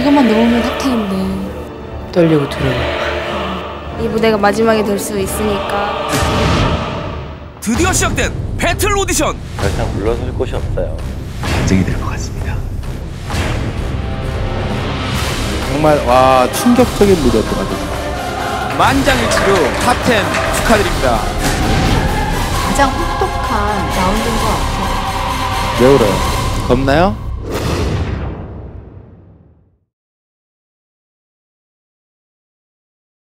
이것만 넣으면 top 10인데 떨리고 두려워. 이 무대가 마지막이 될 수 있으니까 드디어 시작된 배틀 오디션 더 이상 물러설 곳이 없어요. 반증이 될 것 같습니다. 정말 와 충격적인 무대였던 것 같아요. 만장일치로 top ten 축하드립니다 가장 혹독한 라운드인 것 같아요. 왜 울어요? 겁나요?